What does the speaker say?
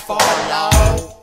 fall, Lord.